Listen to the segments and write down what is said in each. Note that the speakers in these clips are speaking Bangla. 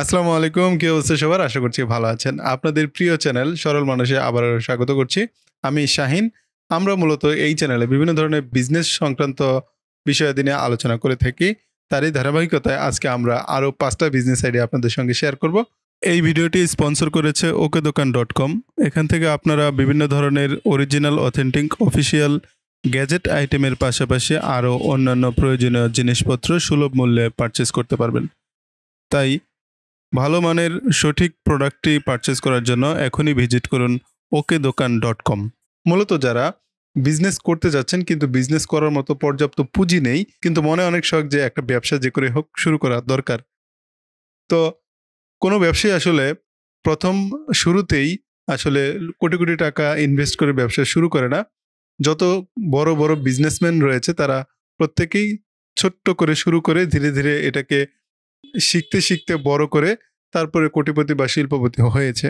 আসসালামু আলাইকুম, কি অবস্থা সবার? আশা করছি ভালো আছেন। আপনাদের প্রিয় চ্যানেল সরল মানুষে আবার স্বাগত করছি। আমি শাহিন। আমরা মূলত এই চ্যানেলে বিভিন্ন ধরনের বিজনেস সংক্রান্ত বিষয়াদি নিয়ে আলোচনা করে থাকি। তারই ধারাবাহিকতায় আজকে আমরা আরও পাঁচটা বিজনেস আইডিয়া আপনাদের সঙ্গে শেয়ার করব। এই ভিডিওটি স্পন্সর করেছে ওকে দোকান ডট কম এখান থেকে আপনারা বিভিন্ন ধরনের অরিজিনাল অথেন্টিক অফিসিয়াল গ্যাজেট আইটেমের পাশাপাশি আরও অন্যান্য প্রয়োজনীয় জিনিসপত্র সুলভ মূল্যে পারচেস করতে পারবেন। তাই ভালো মানের সঠিক প্রোডাক্টটি পারচেস করার জন্য এখনই ভিজিট করুন ওকে দোকান ডট কম মূলত যারা বিজনেস করতে যাচ্ছেন কিন্তু বিজনেস করার মতো পর্যাপ্ত পুঁজি নেই, কিন্তু মনে অনেক শখ যে একটা ব্যবসা যে করে হোক শুরু করা দরকার। তো কোনো ব্যবসায়ী আসলে প্রথম শুরুতেই আসলে কোটি কোটি টাকা ইনভেস্ট করে ব্যবসা শুরু করে না। যত বড় বড় বিজনেসম্যান রয়েছে তারা প্রত্যেকেই ছোট্ট করে শুরু করে ধীরে ধীরে এটাকে শিখতে শিখতে বড় করে তারপরে কোটিপতি বা শিল্পপতি হয়েছে।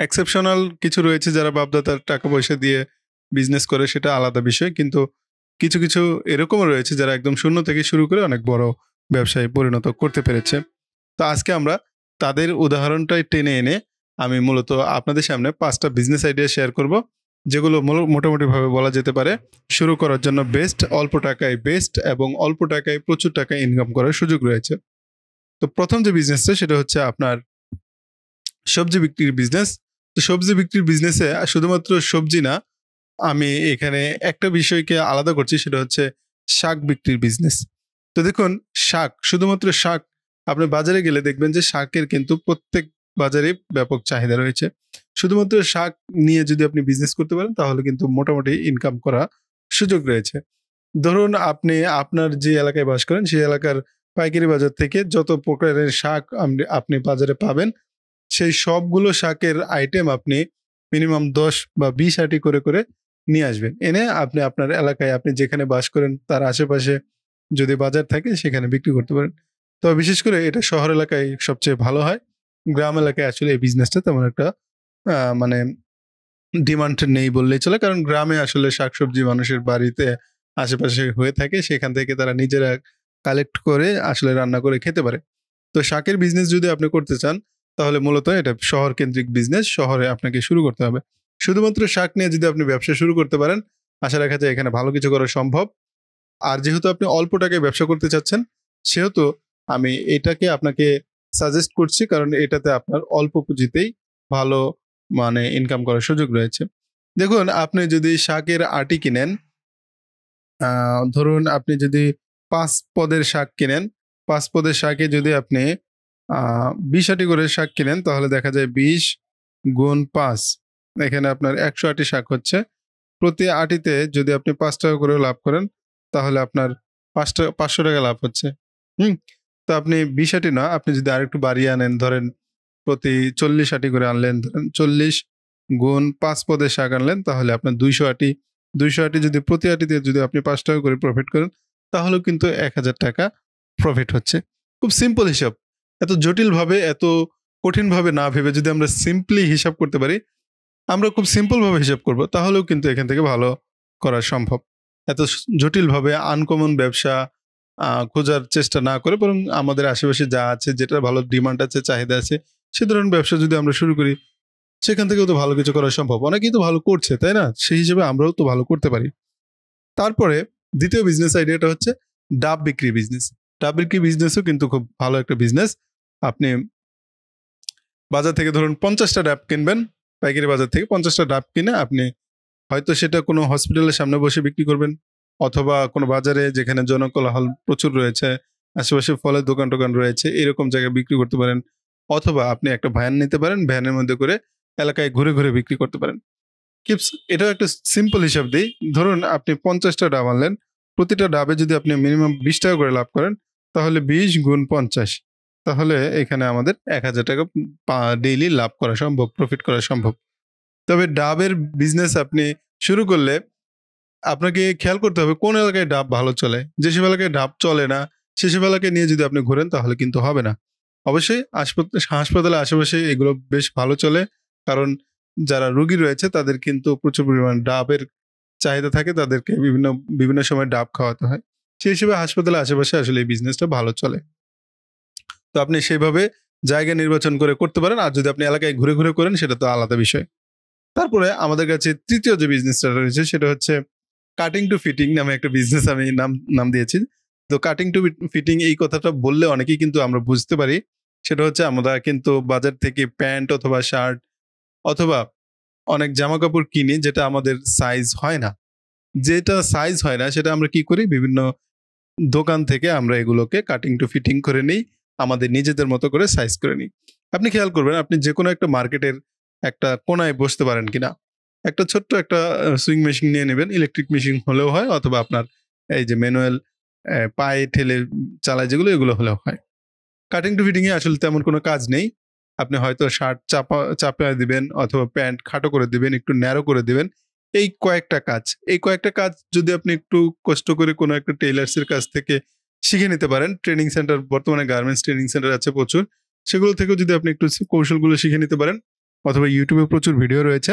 এক্সেপশনাল কিছু রয়েছে যারা বাপদাতার টাকা পয়সা দিয়ে বিজনেস করে, সেটা আলাদা বিষয়। কিন্তু কিছু কিছু এরকমও রয়েছে যারা একদম শূন্য থেকে শুরু করে অনেক বড় ব্যবসায় পরিণত করতে পেরেছে। তো আজকে আমরা তাদের উদাহরণটাই টেনে এনে আমি মূলত আপনাদের সামনে পাঁচটা বিজনেস আইডিয়া শেয়ার করব, যেগুলো মোটামুটিভাবে বলা যেতে পারে শুরু করার জন্য বেস্ট অল্প টাকায় বেস্ট এবং অল্প টাকায় প্রচুর টাকা ইনকাম করার সুযোগ রয়েছে। তো প্রথম যে বিজনেসটা সেটা হচ্ছে আপনার সবজি বিক্রির বিজনেস তো সবজি বিক্রির বিজনেসে শুধুমাত্র সবজি না, আমি এখানে একটা বিষয়কে আলাদা করছি, সেটা হচ্ছে শাক বিক্রির বিজনেস তো দেখুন, শাক, শুধুমাত্র শাক, আপনি বাজারে গেলে দেখবেন যে শাকের কিন্তু প্রত্যেক বাজারে ব্যাপক চাহিদা রয়েছে। শুধুমাত্র শাক নিয়ে যদি আপনি বিজনেস করতে পারেন, তাহলে কিন্তু মোটামুটি ইনকাম করা সুযোগ রয়েছে। ধরুন, আপনি আপনার যে এলাকায় বাস করেন, সেই এলাকার পাইকারি বাজার থেকে যত প্রকারের শাক আপনি- বাজারে পাবেন, সেই সবগুলো শাকের আইটেম আপনি মিনিমাম দশ বা বিশ আটি করে করে নিয়ে আসবেন। এনে আপনি আপনার এলাকায় আপনি যেখানে বাস করেন, তার আশেপাশে যদি বাজার থাকে, সেখানে বিক্রি করতে পারেন। তবে বিশেষ করে এটা শহর এলাকায় সবচেয়ে ভালো হয়। গ্রাম এলাকায় আসলে এই বিজনেসটা তেমন একটা মানে ডিমান্ড নেই বললেই চলে। কারণ গ্রামে আসলে শাকসবজি মানুষের বাড়িতে আশেপাশে হয়ে থাকে, সেখান থেকে তারা নিজেরা কালেক্ট করে আসলে রান্না করে খেতে পারে। তো শাকের বিজনেস যদি আপনি করতে চান, তাহলে মূলত এটা শহর কেন্দ্রিক বিজনেস শহরে আপনাকে শুরু করতে হবে। শুধুমাত্র শাক নিয়ে যদি আপনি ব্যবসা শুরু করতে পারেন, আশা রাখা যায় এখানে ভালো কিছু করা সম্ভব। আর যেহেতু আপনি অল্প টাকায় ব্যবসা করতে চাচ্ছেন, সেহেতু আমি এটাকে আপনাকে সাজেস্ট করছি, কারণ এটাতে আপনার অল্প পুঁজিতেই ভালো মানে ইনকাম করার সুযোগ রয়েছে। দেখুন, আপনি যদি শাকের আটি কিনেন ধরুন আপনি যদি পাঁচ পদের শাক কিনেন। পাঁচ পদের শাকে যদি আপনি বিশ আটি করে শাক কিনেন, তাহলে দেখা যায় বিশ গুণ পাঁচ। এখানে আপনার একশো আটি শাক হচ্ছে। প্রতি আটিতে যদি আপনি পাঁচ টাকা করে লাভ করেন, তাহলে আপনার পাঁচ টাকা পাঁচশো টাকা লাভ হচ্ছে। হুম? তো আপনি বিশ আটি না, আপনি যদি আরেকটু বাড়িয়ে আনেন, ধরেন প্রতি চল্লিশ আটি করে আনলেন, ধরেন চল্লিশ গুণ পাঁচ পদের শাক আনলেন, তাহলে আপনার দুইশো আটি দুইশো আটি যদি প্রতি আটিতে যদি আপনি পাঁচ টাকা করে প্রফিট করেন তাহলেও কিন্তু এক হাজার টাকা প্রফিট হচ্ছে। খুব সিম্পল হিসাব। এত জটিলভাবে, এত কঠিনভাবে না ভেবে যদি আমরা সিম্পলি হিসাব করতে পারি, আমরা খুব সিম্পলভাবে হিসাব করব, তাহলেও কিন্তু এখান থেকে ভালো করা সম্ভব। এত জটিলভাবে আনকমন ব্যবসা খোঁজার চেষ্টা না করে বরং আমাদের আশেপাশে যা আছে যেটা ভালো ডিমান্ড আছে, চাহিদা আছে, সে ধরনের ব্যবসা যদি আমরা শুরু করি, সেখান থেকেও তো ভালো কিছু করা সম্ভব। অনেকেই তো ভালো করছে, তাই না? সেই হিসেবে আমরাও তো ভালো করতে পারি। তারপরে দ্বিতীয় বিজনেস আইডিয়াটা হচ্ছে ডাব বিক্রি বিজনেস ডাব বিক্রি বিজনেসও কিন্তু খুব ভালো একটা বিজনেস আপনি বাজার থেকে ধরুন পঞ্চাশটা ডাব কিনবেন, পাইকারি বাজার থেকে পঞ্চাশটা ডাব কিনে আপনি হয়তো সেটা কোনো হসপিটালের সামনে বসে বিক্রি করবেন, অথবা কোনো বাজারে যেখানে জনকোলাহল প্রচুর রয়েছে, আশেপাশে ফলের দোকান টোকান রয়েছে, এরকম জায়গায় বিক্রি করতে পারেন, অথবা আপনি একটা ভ্যান নিতে পারেন ভ্যানের মধ্যে করে এলাকায় ঘুরে ঘুরে বিক্রি করতে পারেন। কিপস এটাও একটা সিম্পল হিসাব দিই। ধরুন আপনি পঞ্চাশটা ডাব আনলেন, প্রতিটা ডাবে যদি আপনি মিনিমাম বিশ টাকা করে লাভ করেন, তাহলে বিশ গুণ পঞ্চাশ। তাহলে এখানে আমাদের এক হাজার টাকা ডেইলি লাভ করা সম্ভব প্রফিট করা সম্ভব। তবে ডাবের বিজনেস আপনি শুরু করলে আপনাকে খেয়াল করতে হবে কোন এলাকায় ডাব ভালো চলে। যেসব এলাকায় ডাব চলে না সেসব এলাকায় নিয়ে যদি আপনি ঘোরেন, তাহলে কিন্তু হবে না। অবশ্যই হাসপাতাল আশেপাশে এগুলো বেশ ভালো চলে। কারণ যারা রোগী রয়েছে, তাদের কিন্তু প্রচুর পরিমাণ ডাবের চাহিদা থাকে, তাদেরকে বিভিন্ন বিভিন্ন সময় ডাব খাওয়াতে হয়। সেই হিসেবে হাসপাতালের আশেপাশে আসলে এই বিজনেসটা ভালো চলে। তো আপনি সেইভাবে জায়গা নির্বাচন করে করতে পারেন। আর যদি আপনি এলাকায় ঘুরে ঘুরে করেন, সেটা তো আলাদা বিষয়। তারপরে আমাদের কাছে তৃতীয় যে বিজনেসটা রয়েছে, সেটা হচ্ছে কাটিং টু ফিটিং নামে একটা বিজনেস আমি নাম নাম দিয়েছি। তো কাটিং টু ফিটিং এই কথাটা বললে অনেকেই কিন্তু আমরা বুঝতে পারি। সেটা হচ্ছে আমরা কিন্তু বাজার থেকে প্যান্ট অথবা শার্ট অথবা অনেক জামা কাপড় কিনি যেটা আমাদের সাইজ হয় না। যেটা সাইজ হয় না, সেটা আমরা কি করি? বিভিন্ন দোকান থেকে আমরা এগুলোকে কাটিং টু ফিটিং করে নিই, আমাদের নিজেদের মতো করে সাইজ করে নিই। আপনি খেয়াল করবেন, আপনি যে কোনো একটা মার্কেটের একটা কোনায় বসতে পারেন কিনা। একটা ছোট্ট একটা সুইং মেশিন নিয়ে নেবেন ইলেকট্রিক মেশিন হলেও হয়, অথবা আপনার এই যে ম্যানুয়াল পায়ে ঠেলে চালায় যেগুলো, এগুলো হলেও হয়। কাটিং টু ফিটিংয়ে আসলে তেমন কোনো কাজ নেই। আপনি হয়তো শার্ট চাপা চাপা দিবেন অথবা প্যান্ট খাটো করে দিবেন, একটু ন্যারো করে দিবেন। এই কয়েকটা কাজ, এই কয়েকটা কাজ যদি আপনি একটু কষ্ট করে কোনো একটা টেইলার্সের কাছ থেকে শিখে নিতে পারেন ট্রেনিং সেন্টার বর্তমানে গার্মেন্টস ট্রেনিং সেন্টার আছে প্রচুর। সেগুলো থেকেও যদি আপনি একটু কৌশলগুলো শিখে নিতে পারেন, অথবা ইউটিউবে প্রচুর ভিডিও রয়েছে।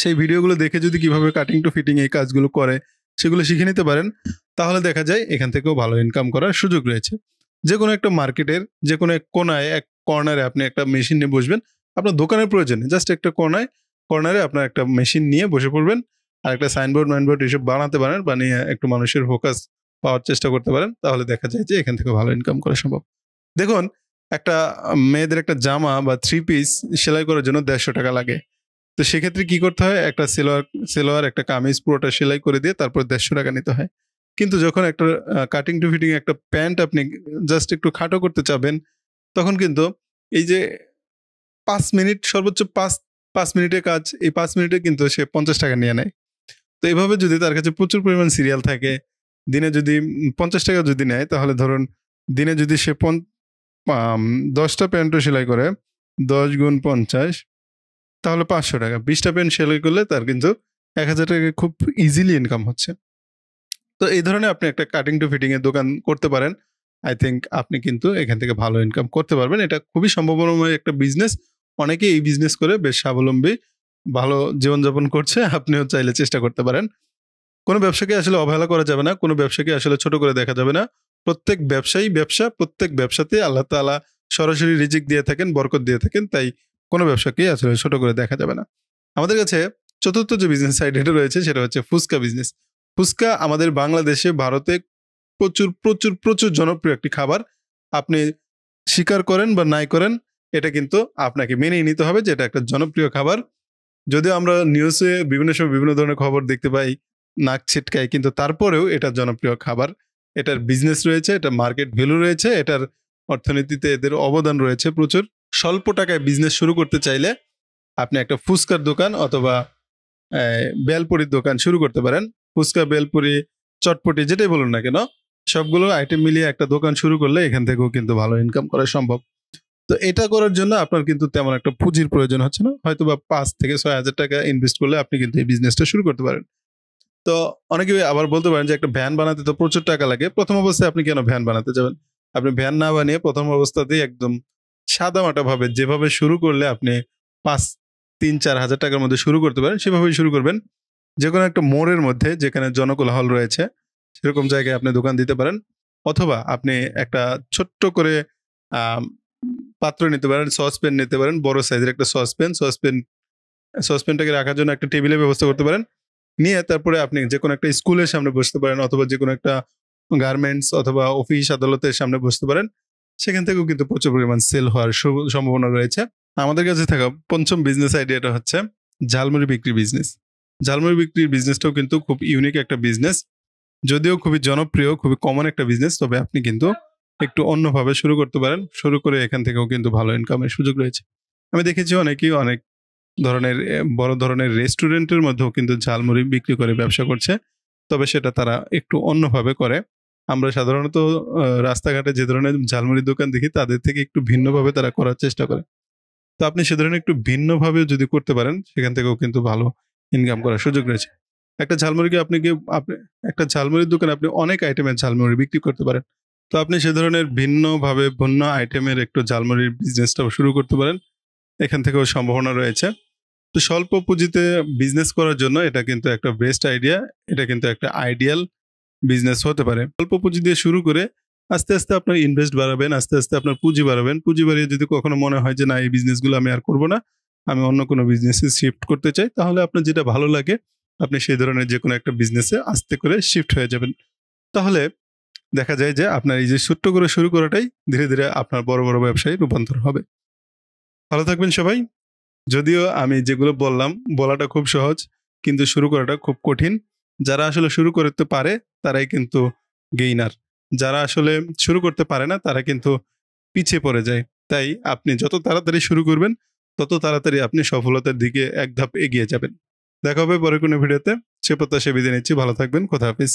সেই ভিডিওগুলো দেখে যদি কীভাবে কাটিং টু ফিটিং এই কাজগুলো করে, সেগুলো শিখে নিতে পারেন, তাহলে দেখা যায় এখান থেকেও ভালো ইনকাম করার সুযোগ রয়েছে। যে কোনো একটা মার্কেটের যে কোনো এক কোনায়, এক কর্নারে আপনি একটা মেশিন নিয়ে বসবেন। আপনার দোকানের প্রয়োজনে, জাস্ট একটা কোনায়, কর্নারে আপনার একটা মেশিন নিয়ে বসে পড়বেন। আর একটা সাইনবোর্ড, মাইনবোর্ড এসব বানাতে পারেন, বানিয়ে একটু মানুষের ফোকাস পাওয়ার চেষ্টা করতে পারেন, তাহলে দেখা যায় যে এখান থেকে ভালো ইনকাম করা সম্ভব। দেখুন, একটা মেয়েদের একটা জামা বা থ্রি পিস সেলাই করার জন্য দেড়শো টাকা লাগে। তো সেক্ষেত্রে কি করতে হয়? একটা সেলোয়ার সেলোয়ার, একটা কামিজ পুরোটা সেলাই করে দিয়ে তারপর দেড়শো টাকা নিতে হয়। কিন্তু যখন একটা কাটিং টু ফিটিং একটা প্যান্ট আপনি জাস্ট একটু খাটো করতে চাবেন, তখন কিন্তু এই যে পাঁচ মিনিট, সর্বোচ্চ পাঁচ পাঁচ মিনিটের কাজ, এই পাঁচ মিনিটে কিন্তু সে পঞ্চাশ টাকা নিয়ে নেয়। তো এইভাবে যদি তার কাছে প্রচুর পরিমাণ সিরিয়াল থাকে, দিনে যদি পঞ্চাশ টাকা যদি নেয়, তাহলে ধরুন দিনে যদি সে দশটা প্যান্টও সেলাই করে, দশ গুণ পঞ্চাশ, তাহলে পাঁচশো টাকা। বিশটা প্যান্ট সেলাই করলে তার কিন্তু এক হাজার টাকা খুব ইজিলি ইনকাম হচ্ছে। তো এই ধরনের আপনি একটা কাটিং টু ফিটিং এর দোকান করতে পারেন। আই থিঙ্ক আপনি কিন্তু এখান থেকে ভালো ইনকাম করতে পারবেন। এটা খুবই সম্ভাবনাময় একটা বিজনেস অনেকে এই বিজনেস করে বেশ স্বাবলম্বী, ভালো জীবনযাপন করছে। আপনিও চাইলে চেষ্টা করতে পারেন। কোনো ব্যবসাকে আসলে অবহেলা করা যাবে না। কোনো ব্যবসাকে আসলে ছোট করে দেখা যাবে না। প্রত্যেক ব্যবসায়ী ব্যবসা, প্রত্যেক ব্যবসাতে আল্লাহ তালা সরাসরি রিজিক দিয়ে থাকেন, বরকত দিয়ে থাকেন। তাই কোনো ব্যবসাকেই আসলে ছোট করে দেখা যাবে না। আমাদের কাছে চতুর্থ যে বিজনেস সাইড এটা রয়েছে, সেটা হচ্ছে ফুচকা বিজনেস ফুচকা আমাদের বাংলাদেশে, ভারতে প্রচুর প্রচুর প্রচুর জনপ্রিয় একটি খাবার। আপনি স্বীকার করেন বা নাই করেন, এটা কিন্তু আপনাকে মেনেই নিতে হবে যে এটা একটা জনপ্রিয় খাবার। যদিও আমরা নিউজে বিভিন্ন সময় বিভিন্ন ধরনের খবর দেখতে পাই, নাক ছিটকায়, কিন্তু তারপরেও এটা জনপ্রিয় খাবার। এটার বিজনেস রয়েছে এটা মার্কেট ভ্যালু রয়েছে, এটার অর্থনীতিতে এদের অবদান রয়েছে প্রচুর। স্বল্প টাকায় বিজনেস শুরু করতে চাইলে আপনি একটা ফুচকার দোকান অথবা বেলপুরির দোকান শুরু করতে পারেন। ফুচকা, বেলপুরি, চটপটি যেটাই বলুন না কেন, সবগুলো আইটেম মিলিয়ে একটা দোকান শুরু করলে এখান থেকেও কিন্তু ভালো ইনকাম করা সম্ভব। তো এটা করার জন্য আপনার কিন্তু তেমন একটা পুঁজির প্রয়োজন হচ্ছে না। হয়তো বা পাঁচ থেকে ছয় হাজার টাকা ইনভেস্ট করলে আপনি কিন্তু এই বিজনেসটা শুরু করতে পারেন। তো অনেকে আবার বলতে পারেন যে একটা ভ্যান বানাতে তো প্রচুর টাকা লাগে। প্রথম অবস্থায় আপনি কেন ভ্যান বানাতে যাবেন? আপনি ভ্যান না বানিয়ে প্রথম অবস্থাতেই একদম সাদামাটা ভাবে যেভাবে শুরু করলে আপনি পাঁচ, তিন, চার হাজার টাকার মধ্যে শুরু করতে পারেন, সেভাবেই শুরু করবেন। যে কোনো একটা মোড়ের মধ্যে যেখানে জনকোলাহল রয়েছে, সেরকম জায়গায় আপনি দোকান দিতে পারেন। অথবা আপনি একটা ছোট্ট করে পাত্র নিতে পারেন, সসপ্যান নিতে পারেন, বড় সাইজের একটা সসপ্যান। সসপ্যান, সসপ্যানটাকে রাখার জন্য একটা টেবিলের ব্যবস্থা করতে পারেন। নিয়ে তারপরে আপনি যে কোনো একটা স্কুলের সামনে বসতে পারেন অথবা যে কোনো একটা গার্মেন্টস অথবা অফিস আদালতের সামনে বসতে পারেন। সেখান থেকেও কিন্তু প্রচুর পরিমাণ সেল হওয়ার সম্ভাবনা রয়েছে। আমাদের কাছে থাকা পঞ্চম বিজনেস আইডিয়াটা হচ্ছে ঝালমুড়ি বিক্রি বিজনেস ঝালমুড়ি বিক্রির বিজনেসটাও কিন্তু খুব ইউনিক একটা বিজনেস যদিও খুবই জনপ্রিয়, খুবই কমন একটা বিজনেস তবে আপনি কিন্তু একটু অন্যভাবে শুরু করতে পারেন। শুরু করে এখান থেকেও কিন্তু ভালো ইনকামের সুযোগ রয়েছে। আমি দেখেছি অনেকেই অনেক ধরনের বড় ধরনের রেস্টুরেন্টের মধ্যেও কিন্তু ঝালমুড়ি বিক্রি করে ব্যবসা করছে, তবে সেটা তারা একটু অন্যভাবে করে। আমরা সাধারণত রাস্তাঘাটে যে ধরনের ঝালমুড়ির দোকান দেখি, তাদের থেকে একটু ভিন্নভাবে তারা করার চেষ্টা করে। তো আপনি সে ধরনের একটু ভিন্নভাবে যদি করতে পারেন, সেখান থেকেও কিন্তু ভালো ইনকাম করার সুযোগ রয়েছে। একটা ঝালমুড়িকে আপনি কি আপনি, একটা ঝালমুড়ির দোকানে আপনি অনেক আইটেমের ঝালমুড়ি বিক্রি করতে পারেন। তো আপনি সে ধরনের ভিন্নভাবে ভিন্ন আইটেমের একটু ঝালমুড়ির বিজনেসটাও শুরু করতে পারেন। এখান থেকেও সম্ভাবনা রয়েছে। তো স্বল্প পুঁজিতে বিজনেস করার জন্য এটা কিন্তু একটা বেস্ট আইডিয়া এটা কিন্তু একটা আইডিয়াল বিজনেস হতে পারে। স্বল্প পুঁজি দিয়ে শুরু করে আস্তে আস্তে আপনার ইনভেস্ট বাড়াবেন, আস্তে আস্তে আপনার পুঁজি বাড়াবেন। পুঁজি বাড়িয়ে যদি কখনো মনে হয় যে না, এই বিজনেসগুলো আমি আর করব না আমি অন্য কোনো বিজনেসে শিফট করতে চাই, তাহলে আপনার যেটা ভালো লাগে, আপনি সেই ধরনের যে কোনো একটা বিজনেসে আস্তে করে শিফট হয়ে যাবেন। তাহলে দেখা যায় যে আপনার এই যে ছোট্ট করে শুরু করাটাই ধীরে ধীরে আপনার বড় বড় ব্যবসায় রূপান্তর হবে। ভালো থাকবেন সবাই। যদিও আমি যেগুলো বললাম, বলাটা খুব সহজ, কিন্তু শুরু করাটা খুব কঠিন। যারা আসলে শুরু করতে পারে, তারাই কিন্তু গেইনার যারা আসলে শুরু করতে পারে না, তারা কিন্তু পিছিয়ে পড়ে যায়। তাই আপনি যত তাড়াতাড়ি শুরু করবেন তত তাড়াতাড়ি আপনি সফলতার দিকে এক ধাপ এগিয়ে যাবেন। দেখা হবে পরে কোনো ভিডিওতে। সে প্রত্যাশা বিদায় নিচ্ছি। ভালো থাকবেন। কোথা হাফিজ।